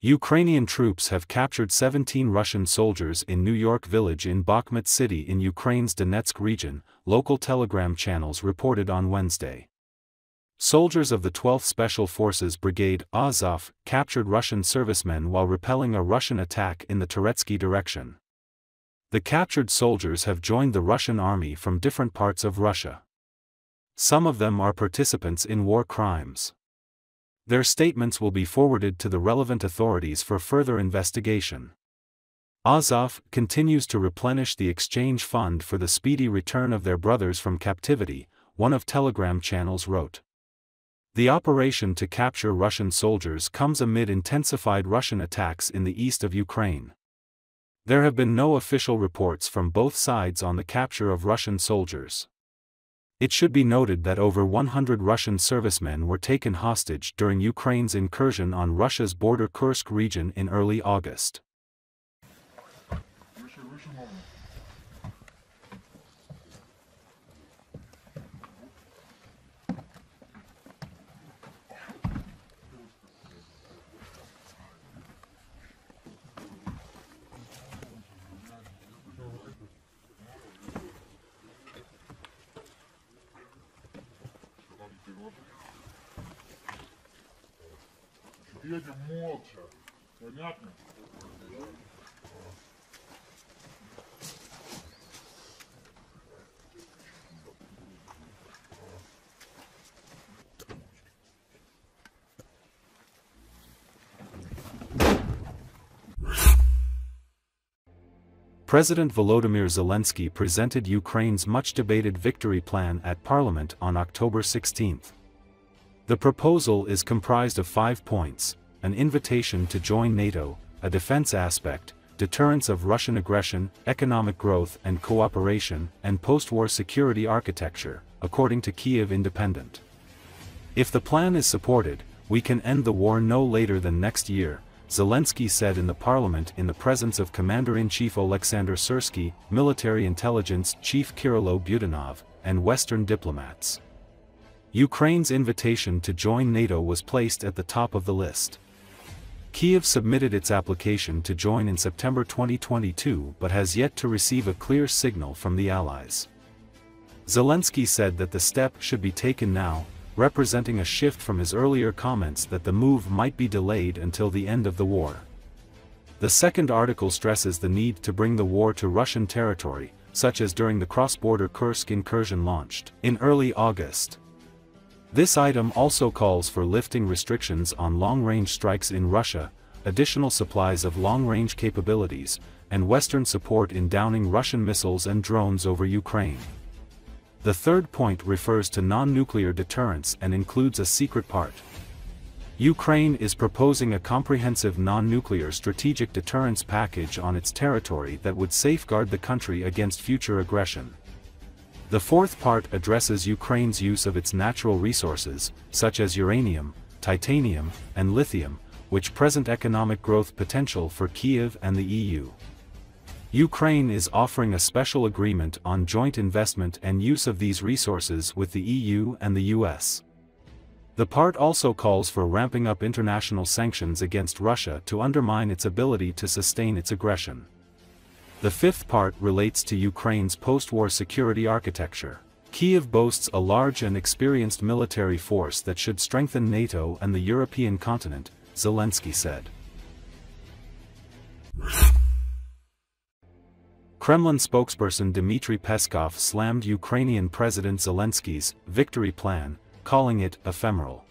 Ukrainian troops have captured 17 Russian soldiers in New York Village in Bakhmut City in Ukraine's Donetsk region, local telegram channels reported on Wednesday. Soldiers of the 12th Special Forces Brigade Azov captured Russian servicemen while repelling a Russian attack in the Turetsky direction. The captured soldiers have joined the Russian army from different parts of Russia. Some of them are participants in war crimes. Their statements will be forwarded to the relevant authorities for further investigation. Azov continues to replenish the exchange fund for the speedy return of their brothers from captivity, one of Telegram channels wrote. The operation to capture Russian soldiers comes amid intensified Russian attacks in the east of Ukraine. There have been no official reports from both sides on the capture of Russian soldiers. It should be noted that over 100 Russian servicemen were taken hostage during Ukraine's incursion on Russia's border Kursk region in early August. Едем молча. Понятно? President Volodymyr Zelensky presented Ukraine's much-debated victory plan at Parliament on October 16. The proposal is comprised of five points, an invitation to join NATO, a defense aspect, deterrence of Russian aggression, economic growth and cooperation, and post-war security architecture, according to Kiev Independent. If the plan is supported, we can end the war no later than next year, Zelensky said in the parliament in the presence of Commander-in-Chief Alexander Syrsky, military intelligence chief Kirilo Budanov, and Western diplomats. Ukraine's invitation to join NATO was placed at the top of the list. Kiev submitted its application to join in September 2022 but has yet to receive a clear signal from the Allies. Zelensky said that the step should be taken now, representing a shift from his earlier comments that the move might be delayed until the end of the war. The second article stresses the need to bring the war to Russian territory, such as during the cross-border Kursk incursion launched in early August. This item also calls for lifting restrictions on long-range strikes in Russia, additional supplies of long-range capabilities, and Western support in downing Russian missiles and drones over Ukraine. The third point refers to non-nuclear deterrence and includes a secret part. Ukraine is proposing a comprehensive non-nuclear strategic deterrence package on its territory that would safeguard the country against future aggression. The fourth part addresses Ukraine's use of its natural resources, such as uranium, titanium, and lithium, which present economic growth potential for Kiev and the EU. Ukraine is offering a special agreement on joint investment and use of these resources with the EU and the US. The part also calls for ramping up international sanctions against Russia to undermine its ability to sustain its aggression. The fifth part relates to Ukraine's post-war security architecture. Kiev boasts a large and experienced military force that should strengthen NATO and the European continent, Zelensky said. Kremlin spokesperson Dmitry Peskov slammed Ukrainian President Zelensky's victory plan, calling it ephemeral.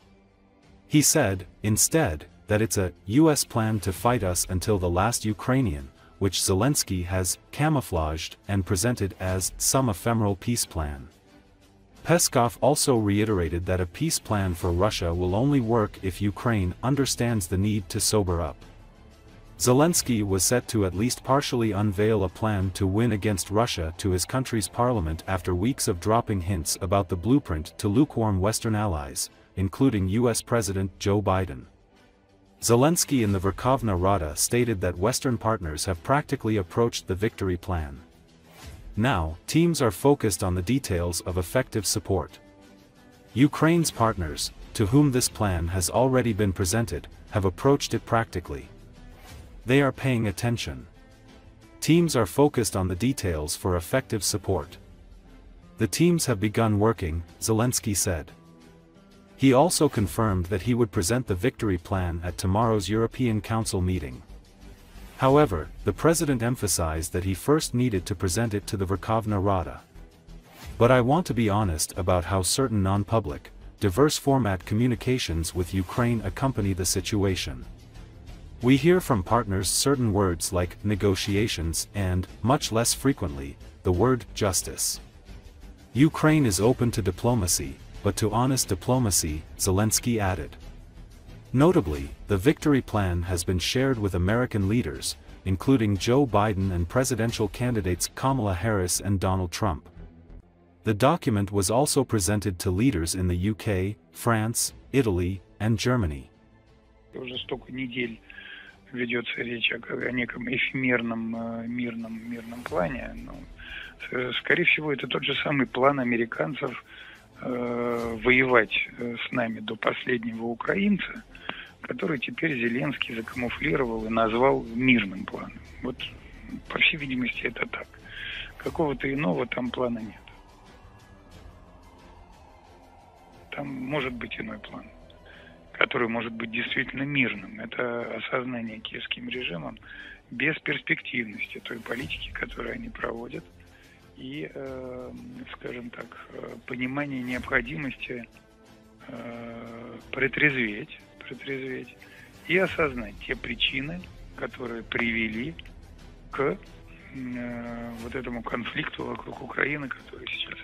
He said, instead, that it's a U.S. plan to fight us until the last Ukrainian, which Zelensky has camouflaged and presented as some ephemeral peace plan. Peskov also reiterated that a peace plan for Russia will only work if Ukraine understands the need to sober up. Zelensky was set to at least partially unveil a plan to win against Russia to his country's parliament after weeks of dropping hints about the blueprint to lukewarm Western allies, including US President Joe Biden. Zelensky in the Verkhovna Rada stated that Western partners have practically approached the victory plan. Now, teams are focused on the details of effective support. Ukraine's partners, to whom this plan has already been presented, have approached it practically. They are paying attention. Teams are focused on the details for effective support. The teams have begun working, Zelensky said. He also confirmed that he would present the victory plan at tomorrow's European Council meeting. However, the president emphasized that he first needed to present it to the Verkhovna Rada. But I want to be honest about how certain non-public, diverse format communications with Ukraine accompany the situation. We hear from partners certain words like negotiations and, much less frequently, the word justice. Ukraine is open to diplomacy, but to honest diplomacy, Zelensky added. Notably, the victory plan has been shared with American leaders, including Joe Biden and presidential candidates Kamala Harris and Donald Trump. The document was also presented to leaders in the UK, France, Italy, and Germany. Уже столько недель ведется речь о, о неком эфемерном э, мирном, мирном плане. Ну, скорее всего, это тот же самый план американцев э, воевать э, с нами до последнего украинца, который теперь Зеленский закамуфлировал и назвал мирным планом. Вот, по всей видимости, это так. Какого-то иного там плана нет. Там может быть иной план который может быть действительно мирным. Это осознание киевским режимом бесперспективности той политики, которую они проводят, и, э, скажем так, э, понимание необходимости э, претрезветь, претрезветь и осознать те причины, которые привели к вот этому конфликту вокруг Украины, который сейчас